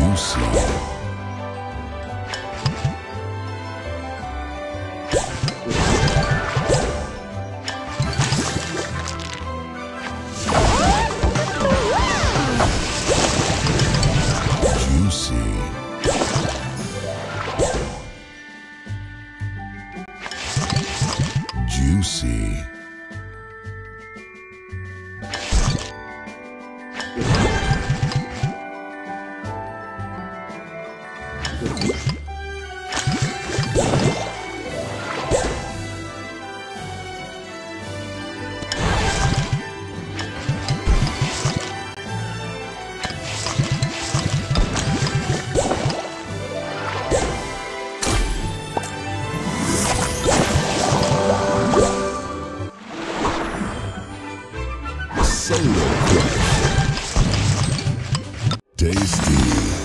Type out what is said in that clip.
Jerusalem. juicy. Tasty.